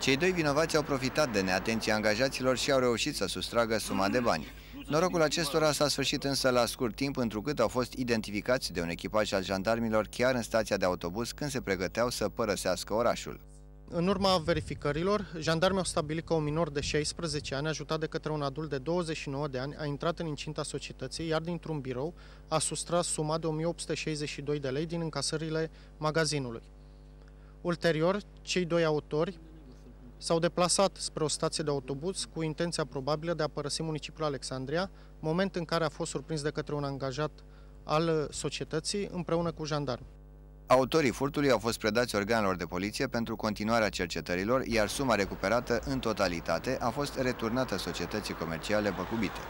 Cei doi vinovați au profitat de neatenția angajaților și au reușit să sustragă suma de bani. Norocul acestora s-a sfârșit însă la scurt timp, întrucât au fost identificați de un echipaj al jandarmilor chiar în stația de autobuz când se pregăteau să părăsească orașul. În urma verificărilor, jandarmii au stabilit că un minor de 16 ani, ajutat de către un adult de 29 de ani, a intrat în incinta societății, iar dintr-un birou a sustras suma de 1862 de lei din încasările magazinului. Ulterior, cei doi autori s-au deplasat spre o stație de autobuz cu intenția probabilă de a părăsi municipiul Alexandria, moment în care a fost surprins de către un angajat al societății împreună cu jandarmi. Autorii furtului au fost predați organelor de poliție pentru continuarea cercetărilor, iar suma recuperată în totalitate a fost returnată societății comerciale Băcubite.